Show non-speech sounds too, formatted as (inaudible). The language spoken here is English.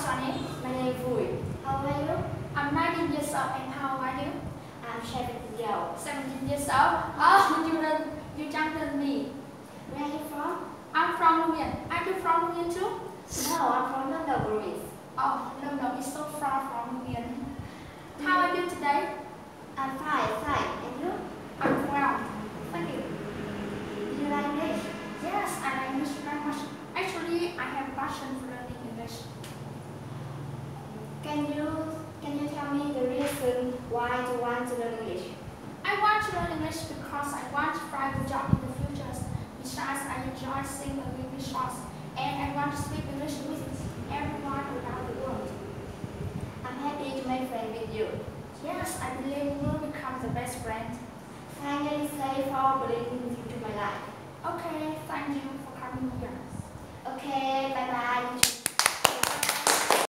Name? My name is Vui. How are you? I'm 19 years old and how are you? I'm Shavit Yao. 17 years old. Oh, (laughs) you are you younger than me. Where are you from? I'm from Hung Yen. Are you from Hung Yen too? No, I'm from London, Greece. Oh, no, no, it's so far from Hung Yen. How are you today? I'm fine, fine. And you? I'm well. Thank you. Do you like English? Yes, I like English very much. Actually, I have passion for learning English. Can you can you tell me the reason why you want to learn English? I want to learn English because I want to find a job in the future. Besides, I enjoy singing English songs, and I want to speak English with everyone around the world. I'm happy to make friends with you. Yes, I believe we will become the best friend. Finally, say for believing into my life. Okay, thank you for coming here. Okay, bye bye.